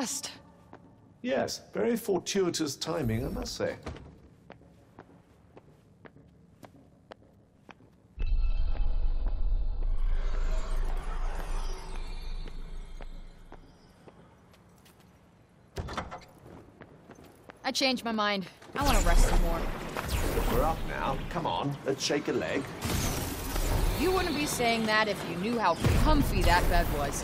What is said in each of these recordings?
At last! Yes, very fortuitous timing, I must say. I changed my mind. I want to rest some more. We're up now. Come on, let's shake a leg. You wouldn't be saying that if you knew how comfy that bed was.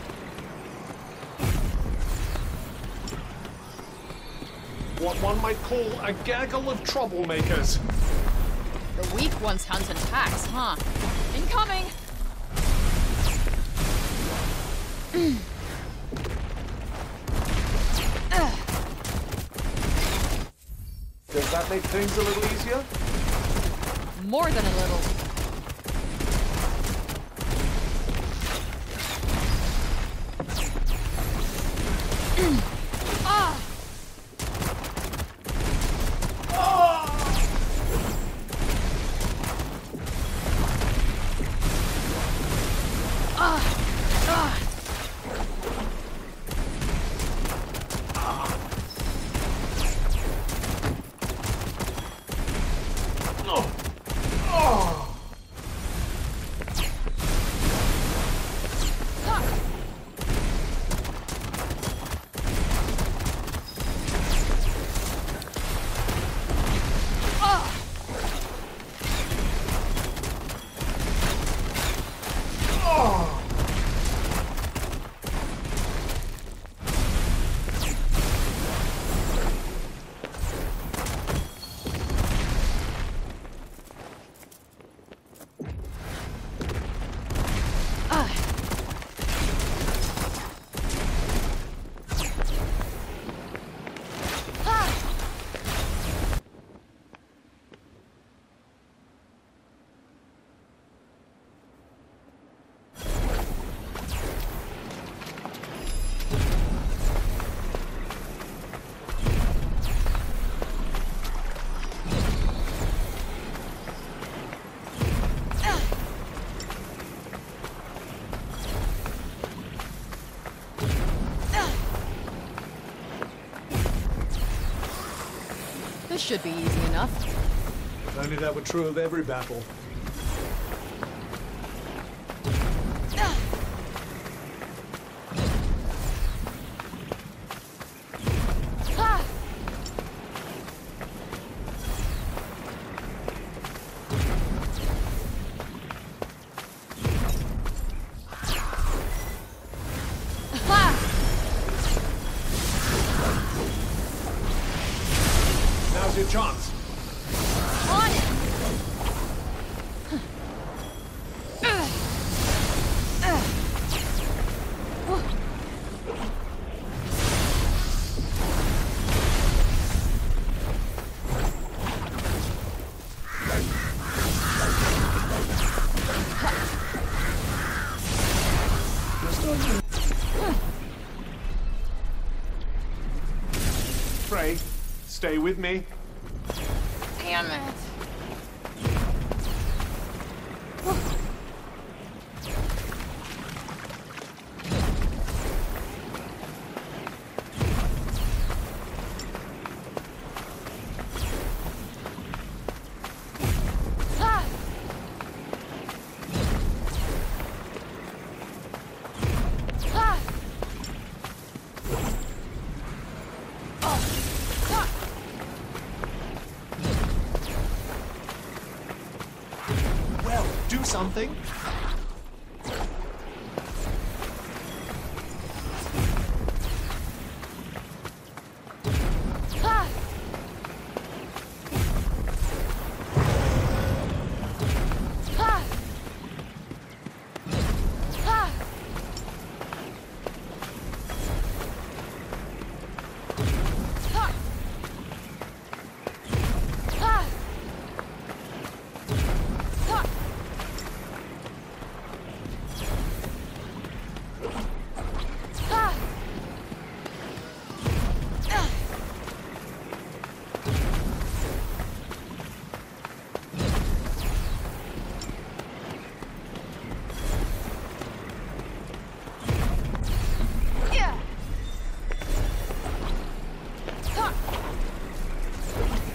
What one might call a gaggle of troublemakers. The weak ones hunt and tax, huh? Incoming! Does that make things a little easier? More than a little. Should be easy enough. If only that were true of every battle. Stay with me.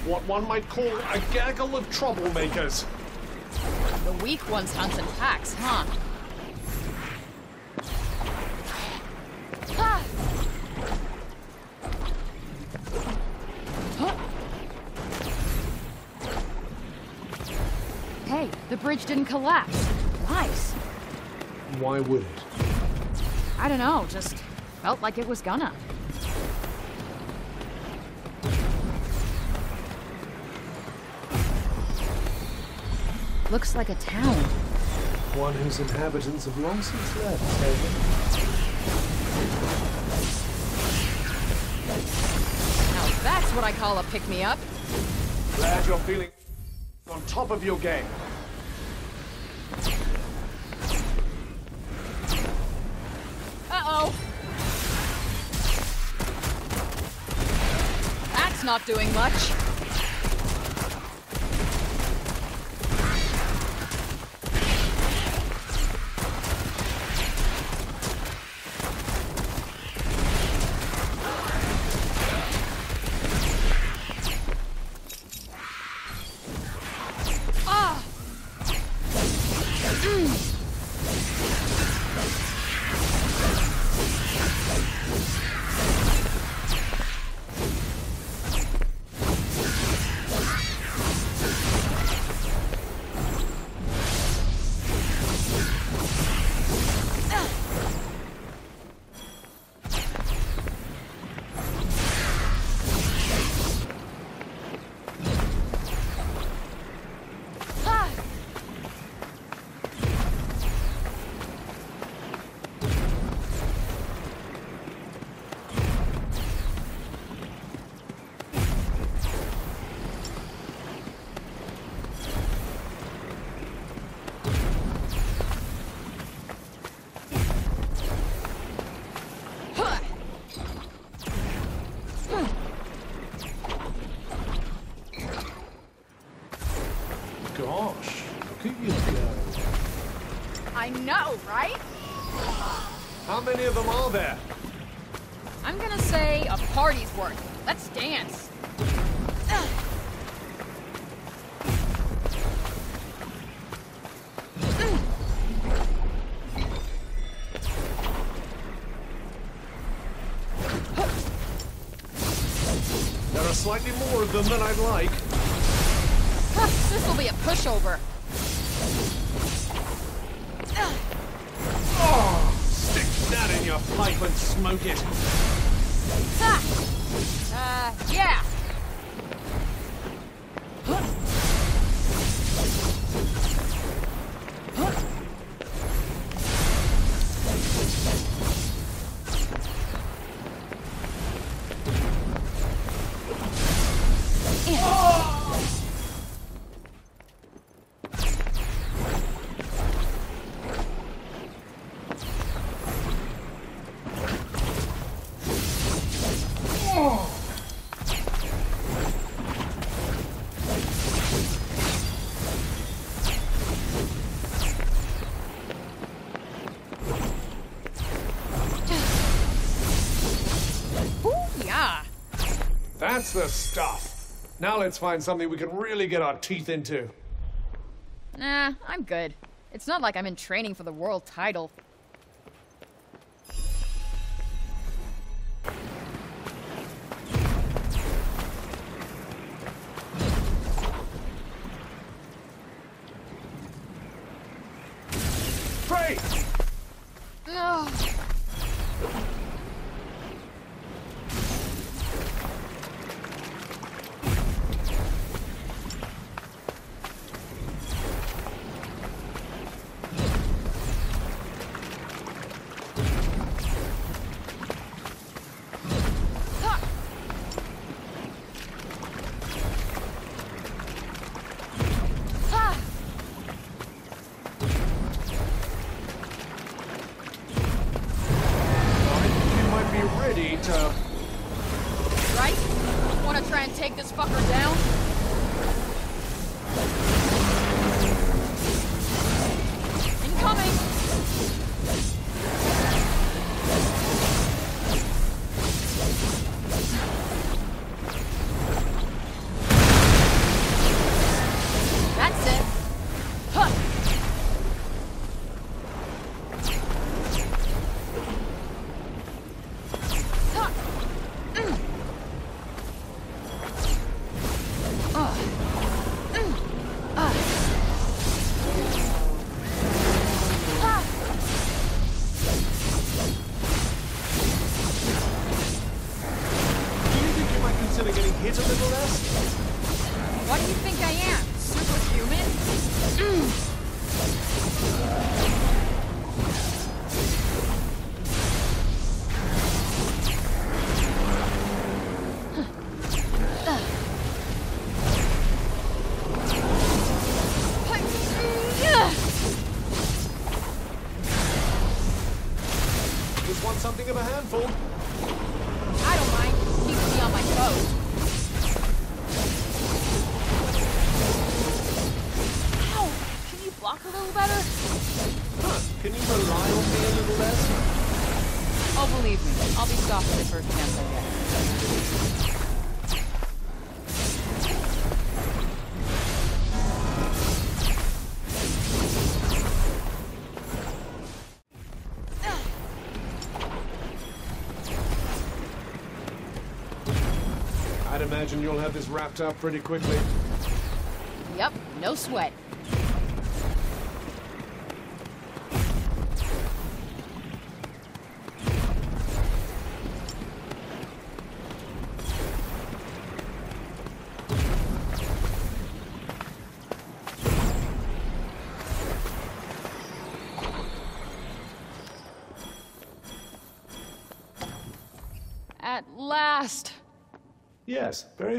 One might call a gaggle of troublemakers. The weak ones hunt in packs, huh? Ah! Huh? Hey, the bridge didn't collapse. Nice. Why would it? I don't know, just felt like it was gonna. Looks like a town. One whose inhabitants have long since left, Haven. Now that's what I call a pick-me-up. Glad you're feeling on top of your game. Uh-oh. That's not doing much. Them are there? I'm gonna say a party's worth. Let's dance. Ugh. There are slightly more of them than I'd like. This'll be a pushover. Smoke it. That's the stuff. Now let's find something we can really get our teeth into. Nah, I'm good. It's not like I'm in training for the world title. Imagine you'll have this wrapped up pretty quickly. Yep, no sweat.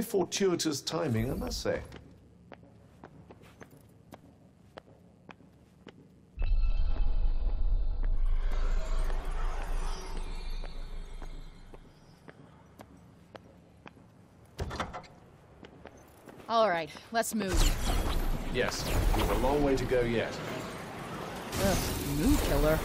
Very fortuitous timing, I must say. All right, let's move. Yes, we've a long way to go yet. Ugh, mood killer.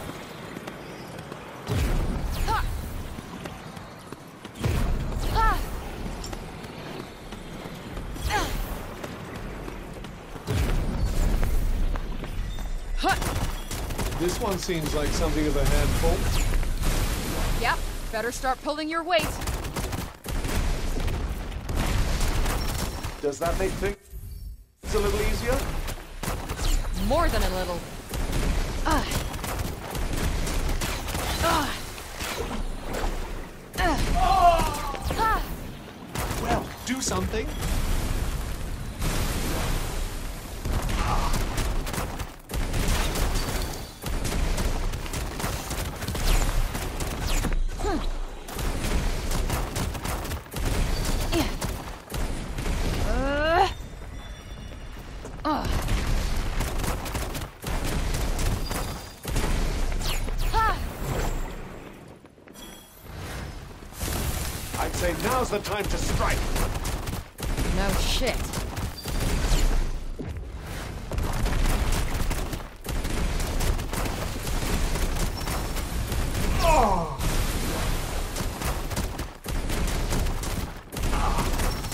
This one seems like something of a handful. Yep, better start pulling your weight. Does that make things a little easier? More than a little. Ah. Ah. Ah. Ah. Well, do something. The time to strike. No shit.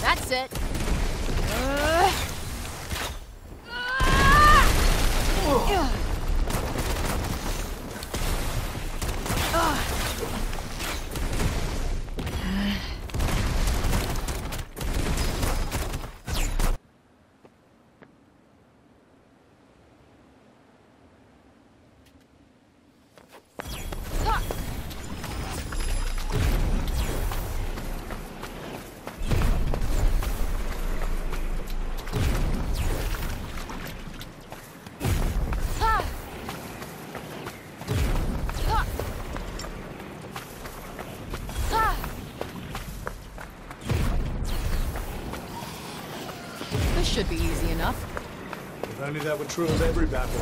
That's it. Uh. Ah. Yeah. Ah. Ah. Ah. Ah. Ah. This should be easy enough. If only that were true of every battle.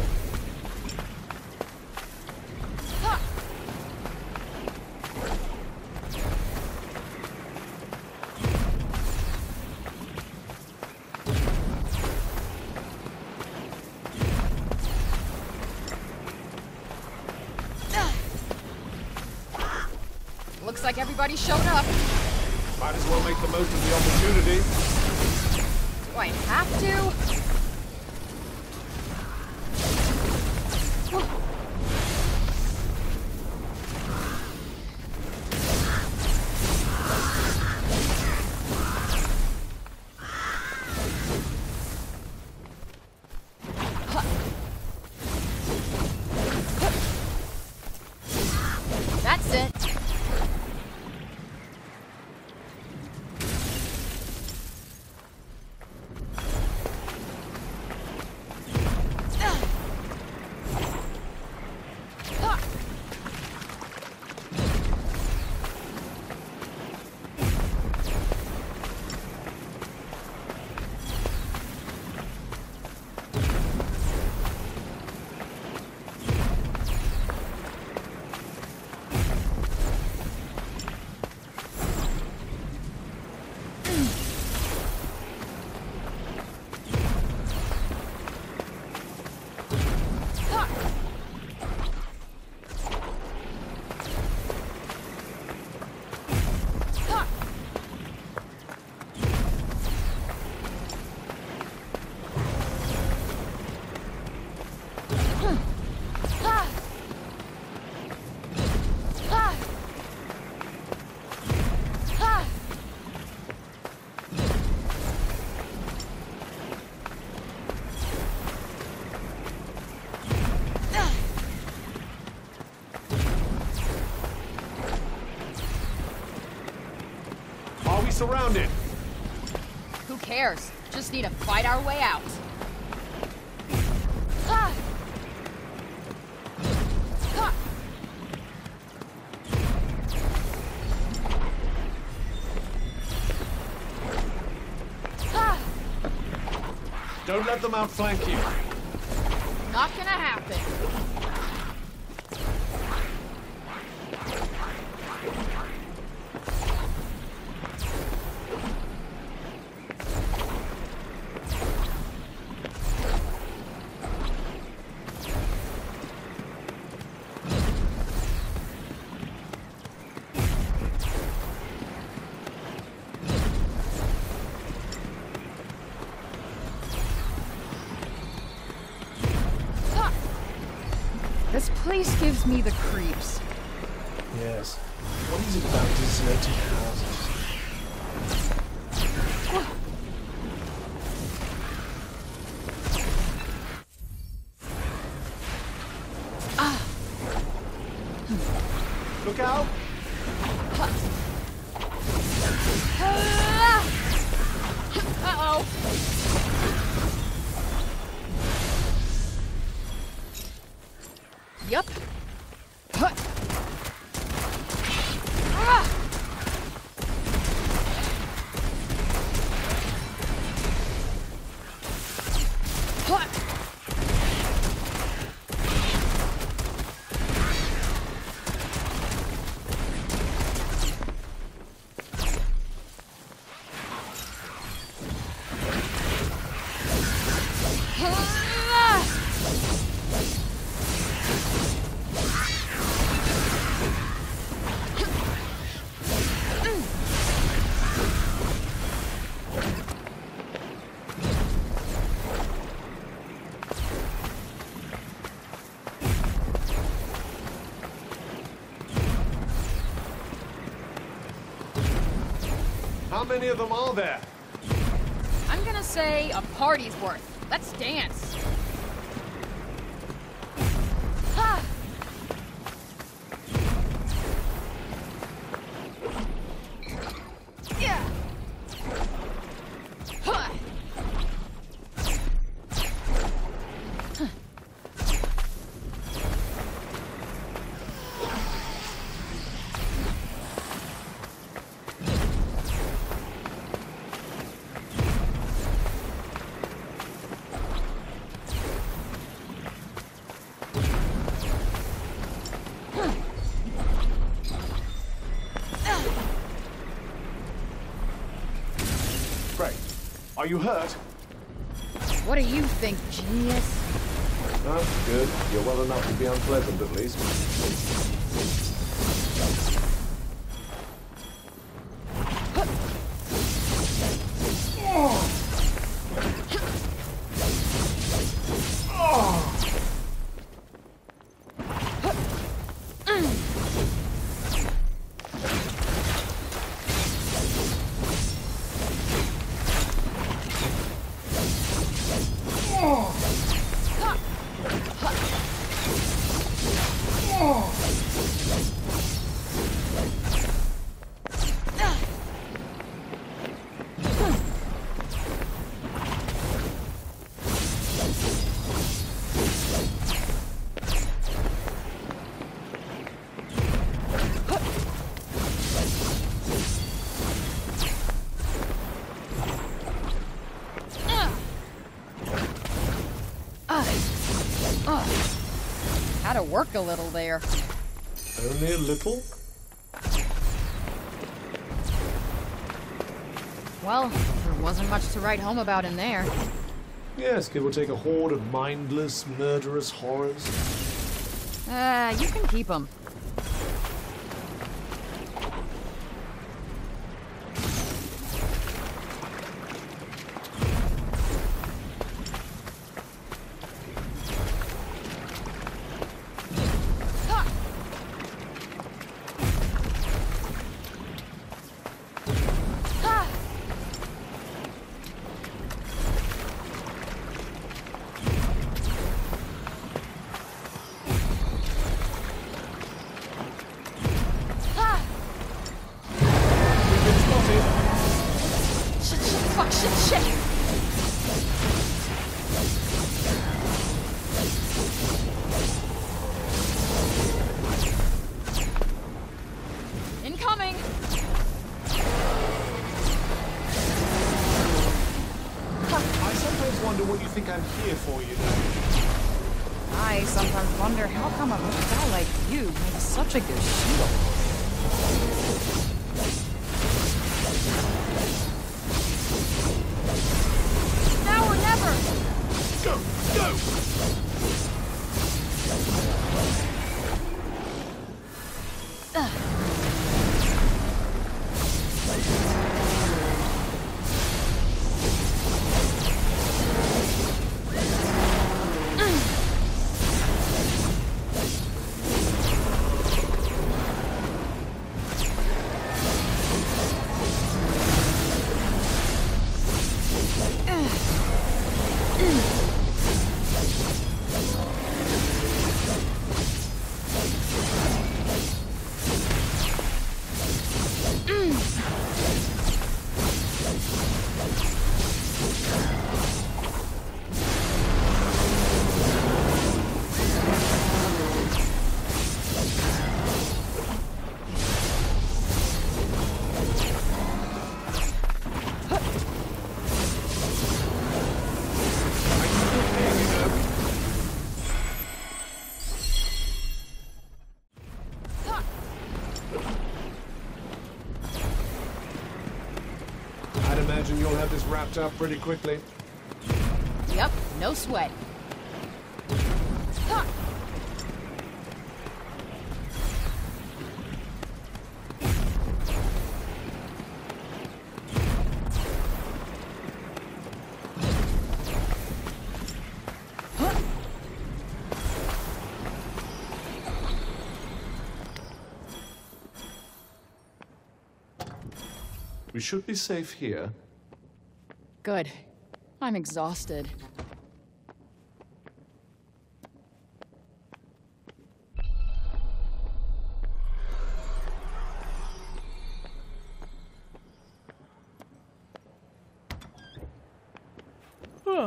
Looks like everybody showed up. Might as well make the most of the opportunity. I have to? surrounded. Who cares? Just need to fight our way out. Them outflank you. Many of them are there? I'm gonna say a party's you hurt? What do you think, genius? Oh, good. You're well enough to be unpleasant, at least. To work a little there. Only a little? Well, there wasn't much to write home about in there. Yes, give or take a horde of mindless, murderous horrors. Uh, you can keep them. Think I'm here for you now. I sometimes wonder how come a little guy like you makes such a good shield. Now or never! Go, go! Have up pretty quickly. Yep, no sweat. Ha! We should be safe here. Good. I'm exhausted.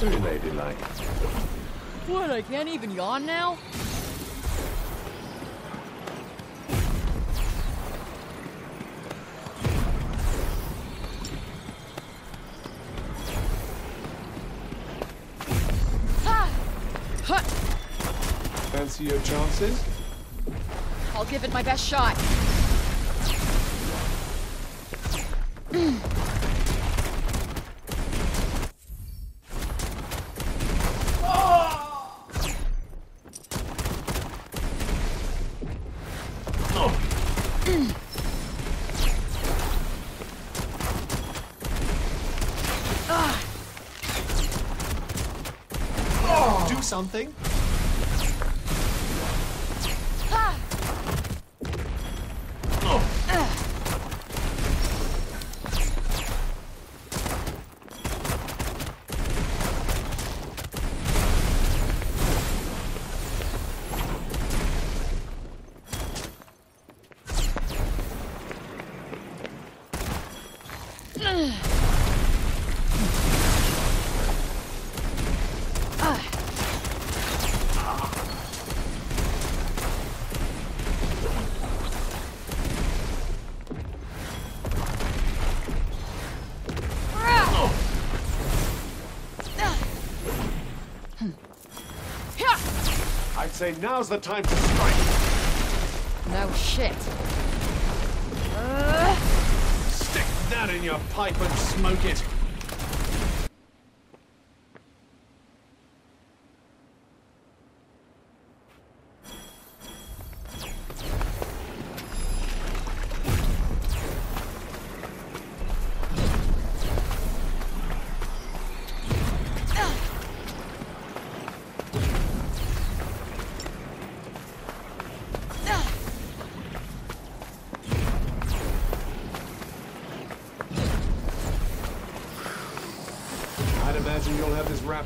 Very ladylike. What, I can't even yawn now? Fancy your chances? I'll give it my best shot. Do something. Say now's the time to strike. No shit. Uh, Stick that in your pipe and smoke it.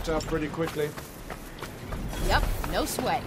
Up pretty quickly. yep, no sweat.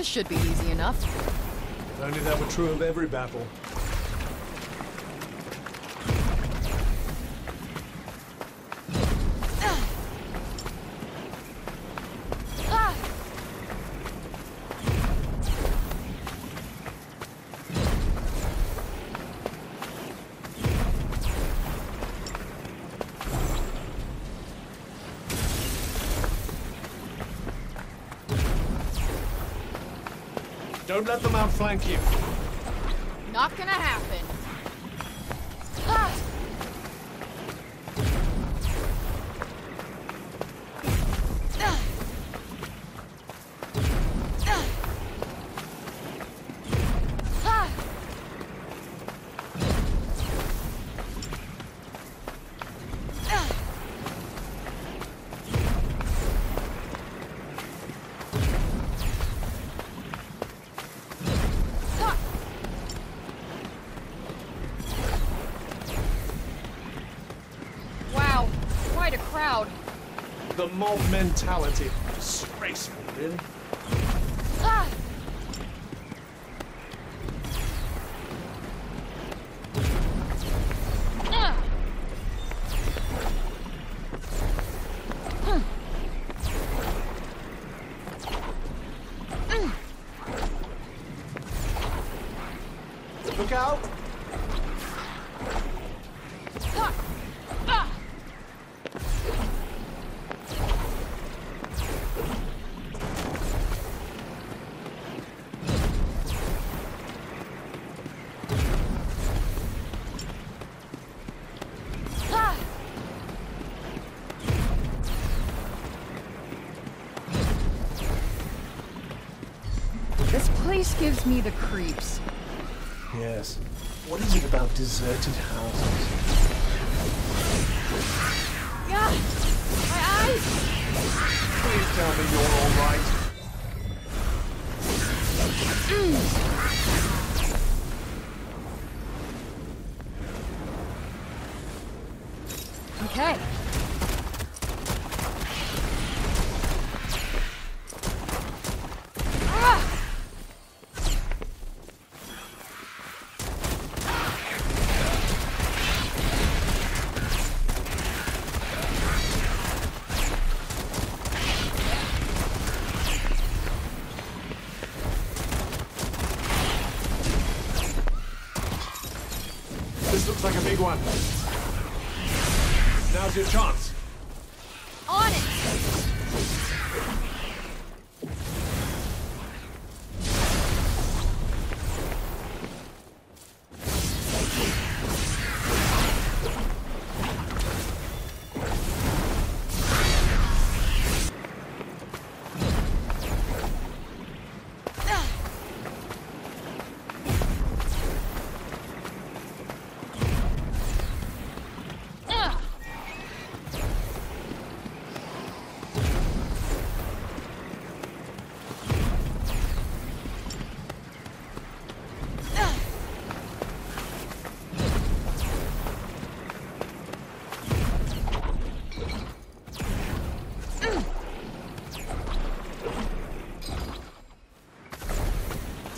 This should be easy enough. If only that were true of every battle. Don't let them outflank you. Not gonna happen. Mentality. This gives me the creeps. Yes. What is it about deserted houses? Yeah, my eyes. Please tell me you're all right. Mm.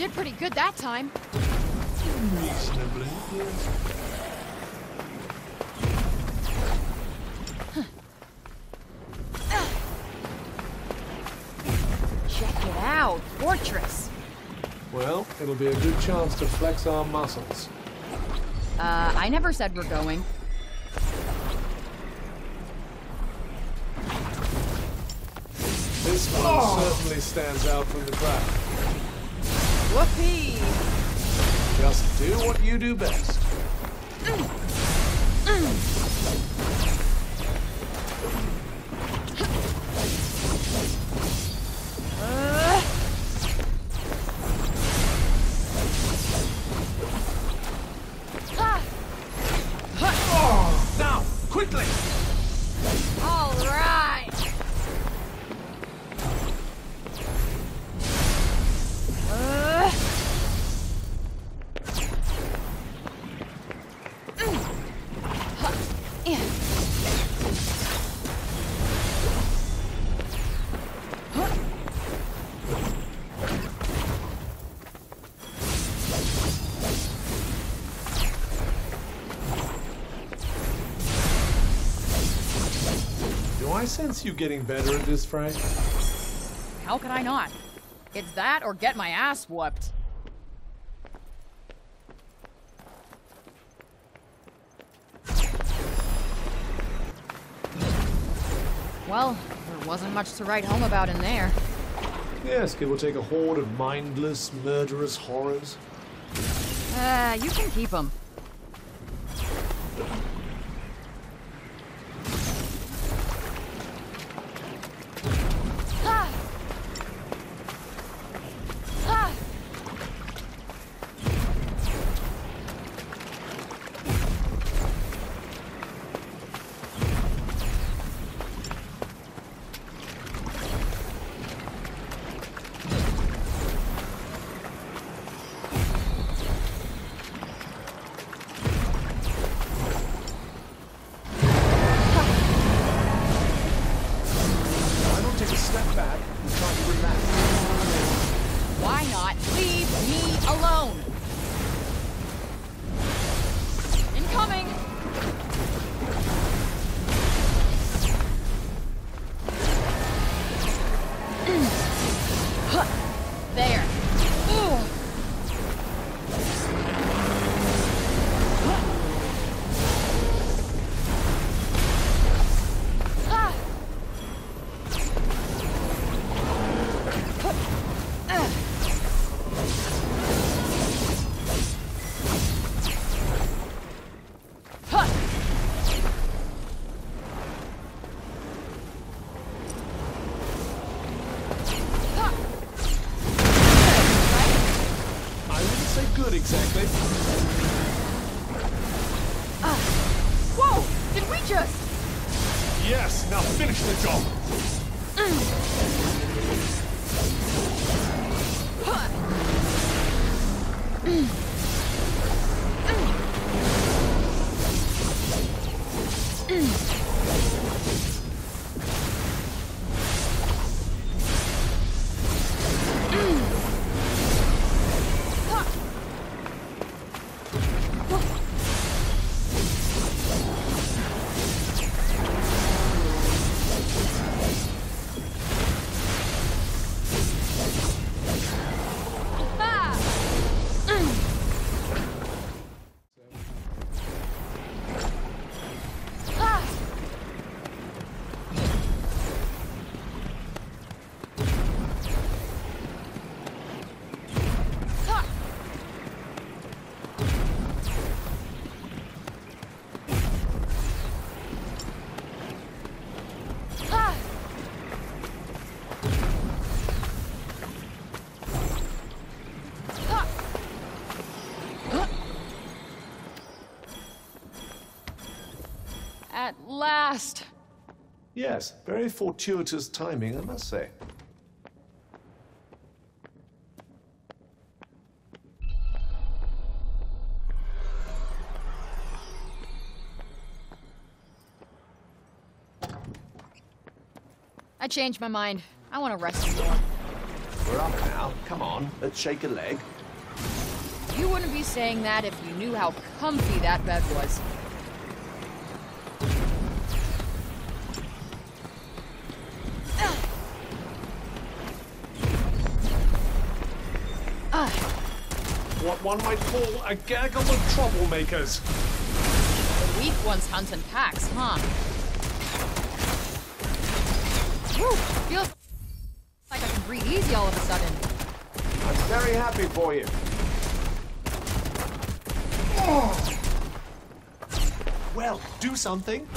Did pretty good that time. Reasonably, yes. Check it out, fortress. Well, it'll be a good chance to flex our muscles. Uh, I never said we're going. This one certainly stands out from the crowd. Whoopee! Just do what you do best. Mm. Sense you getting better at this, Frank? How could I not? It's that or get my ass whooped. Well, there wasn't much to write home about in there. Yes, give or take a horde of mindless, murderous horrors. Uh, you can keep them. Last! Yes, very fortuitous timing, I must say. I changed my mind. I want to rest more. We're up now. Come on, let's shake a leg. You wouldn't be saying that if you knew how comfy that bed was. One might call a gaggle of troublemakers. the weak ones hunt in packs, huh? Whew, feels like I can breathe easy all of a sudden. I'm very happy for you. Well, do something.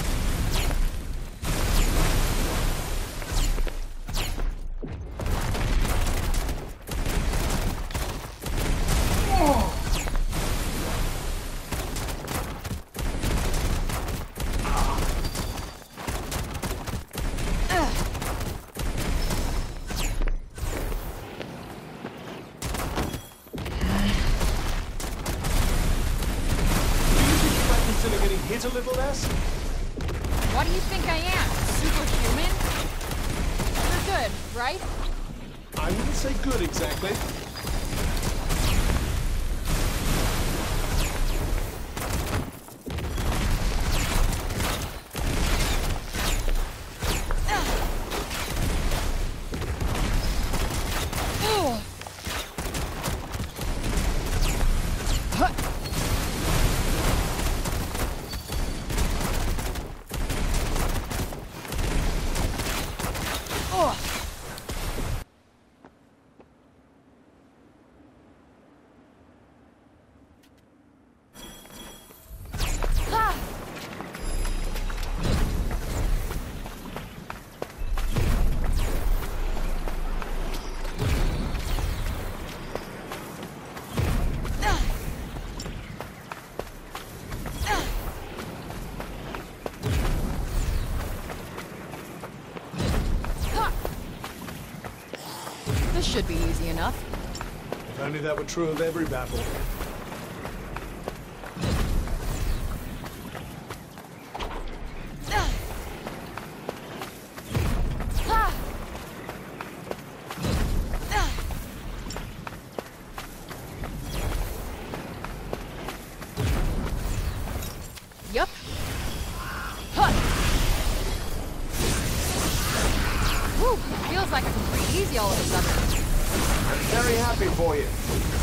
Only that were true of every battle. Whew, feels like I can breathe easy all of a sudden. Happy for you.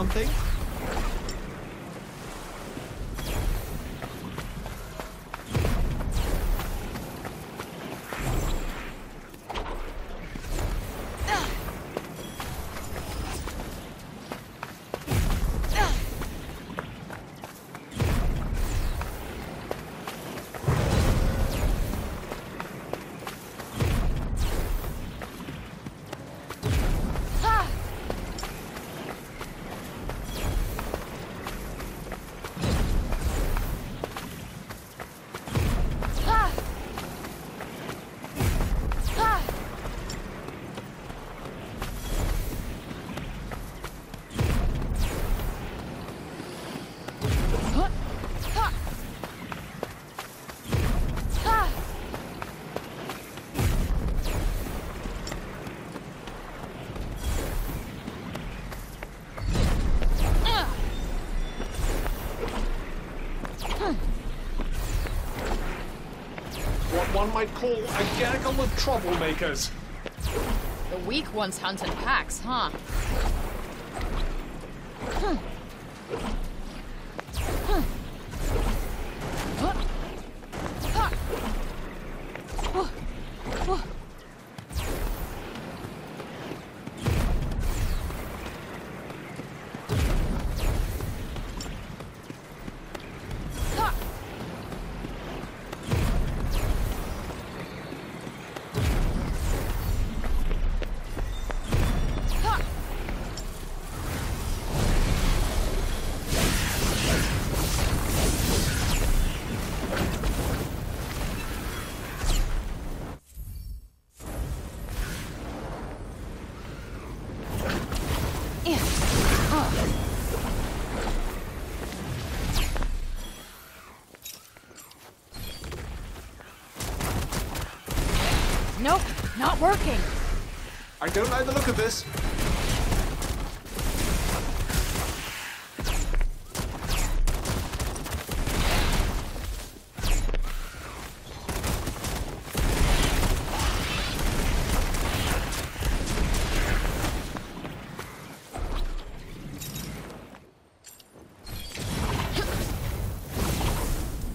Something. One might call a gaggle of troublemakers. The weak ones hunt in packs, huh? don't like the look of this.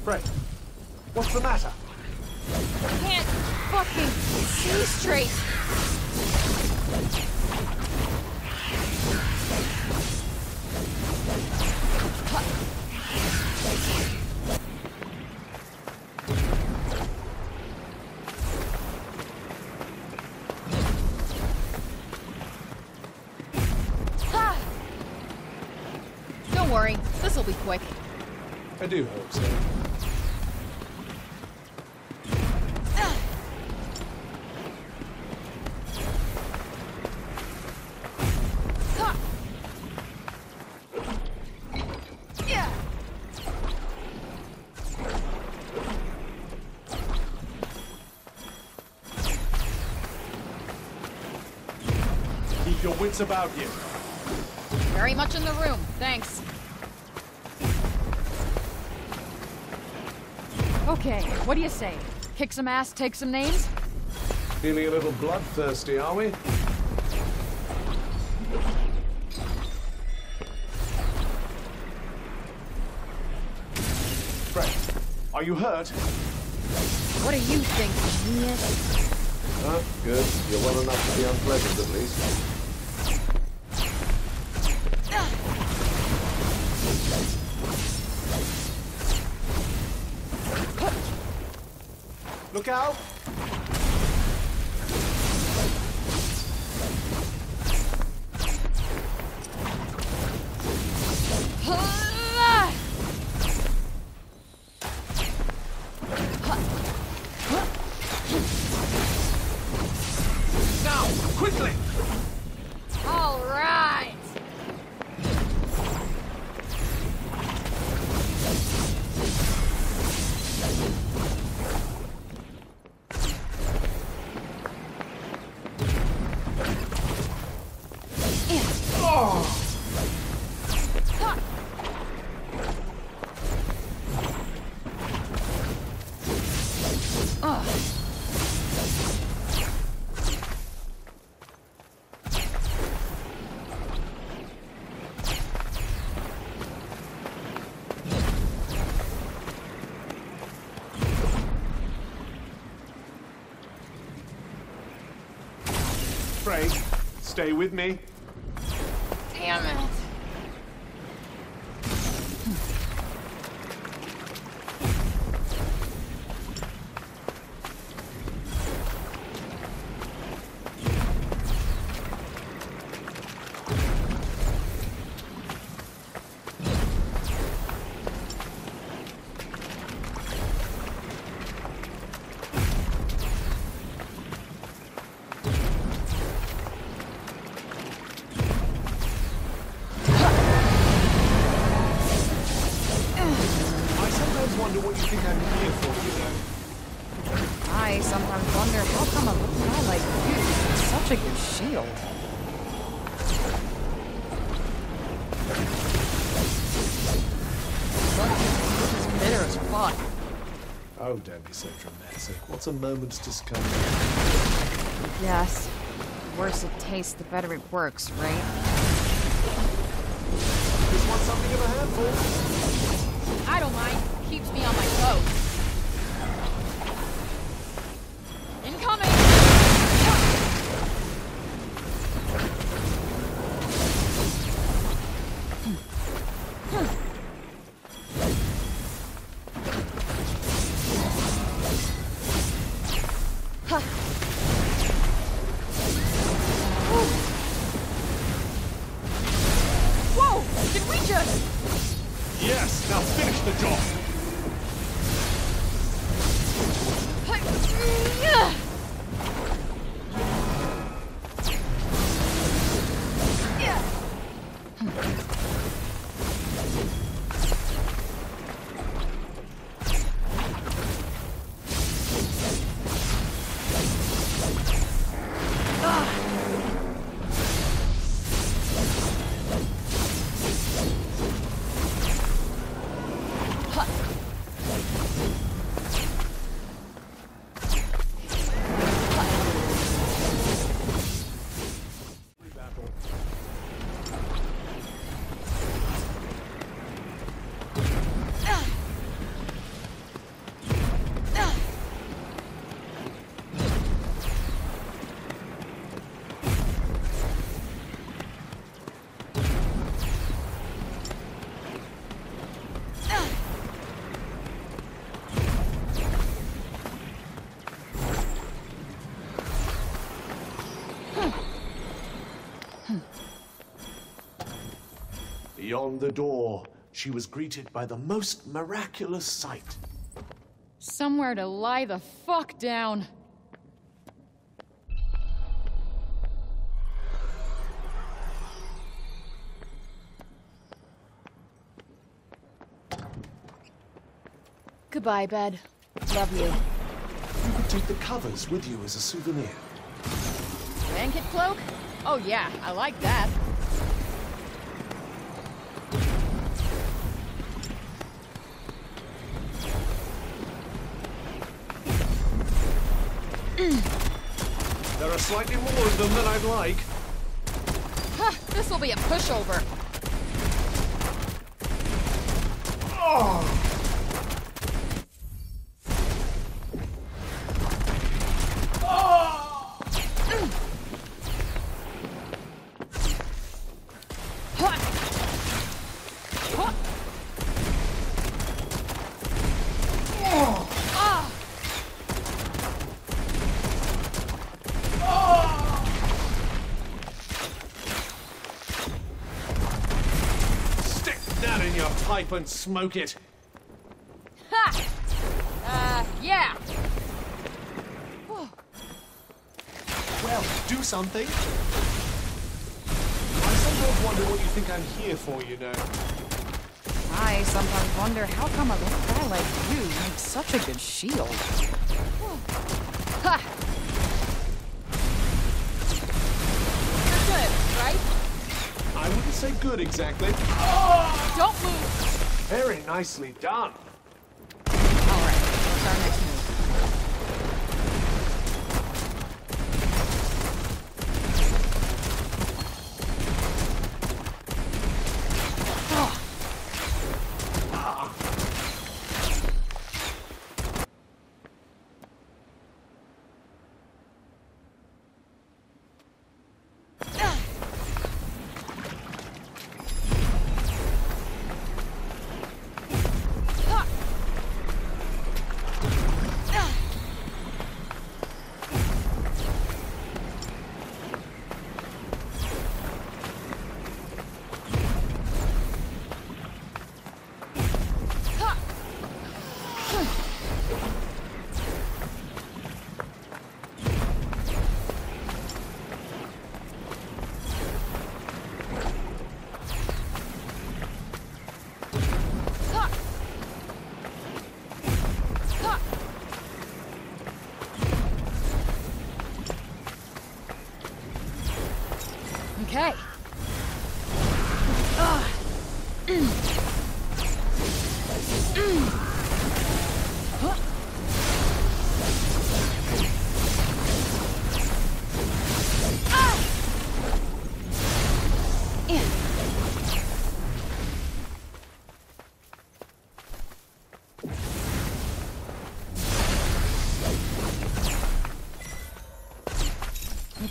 Right. What's the matter? Can't fucking see straight. Ah. Don't worry, this'll be quick. I do hope so. Wits about you. Very much in the room, thanks. Okay, what do you say? Kick some ass, take some names? Feeling a little bloodthirsty, are we? Frey, are you hurt? What do you think, genius? Huh? Good. You're well enough to be unpleasant, at least. Out! Stay with me. Moment's discomfort? Yes. The worse it tastes, the better it works, right? Just want something of a handful. I don't mind. Beyond the door, she was greeted by the most miraculous sight. Somewhere to lie the fuck down. Goodbye, bed. Love you. You could take the covers with you as a souvenir. Blanket cloak? Oh yeah, I like that. Are slightly more of them than I'd like. Huh, this'll be a pushover. Huh. Huh. Ah. Stick that in your pipe and smoke it. Ha! Uh, yeah. Well, do something. I sometimes wonder what you think I'm here for, you know. I sometimes wonder how come a little guy like you makes such a good shield. Ha! You're good, right? I wouldn't say good exactly. Don't move. Very nicely done.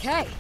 Okay.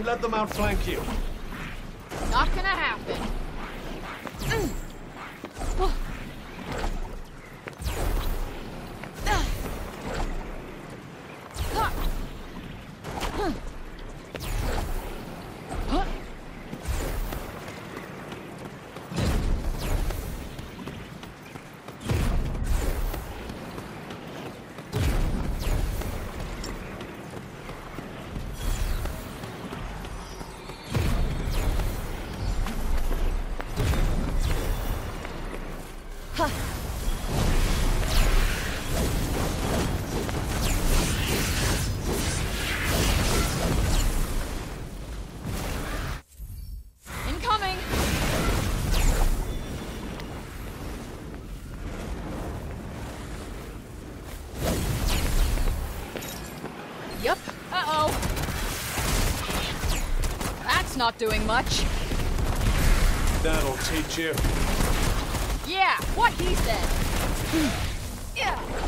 Don't let them outflank you. Not doing much. That'll teach you. Yeah, what he said. yeah.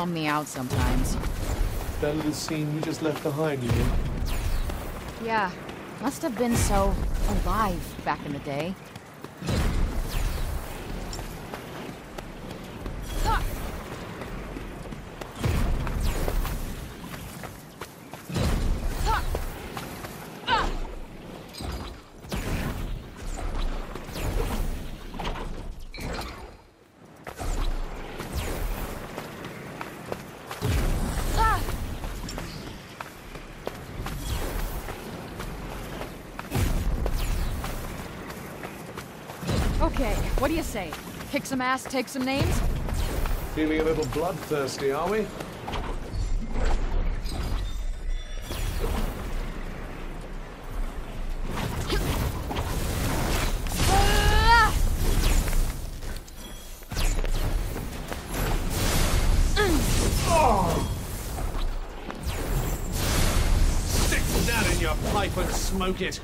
Bum me out sometimes. That little scene you just left behind, you mean? Yeah, must have been so alive back in the day. Okay, what do you say? Kick some ass, take some names? Feeling a little bloodthirsty, are we? Stick that in your pipe and smoke it.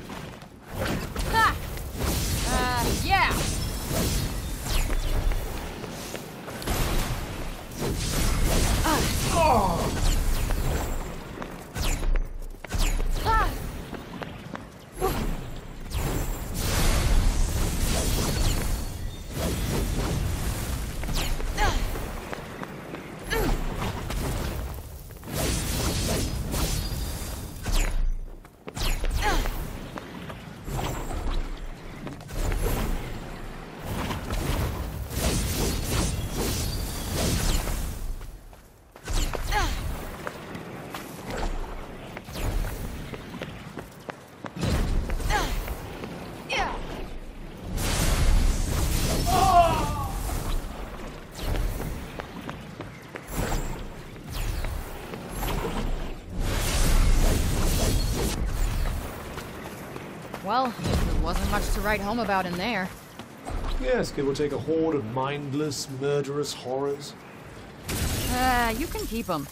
To write home about in there. Yes, give or take a horde of mindless, murderous horrors. Uh, you can keep them.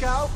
Look out!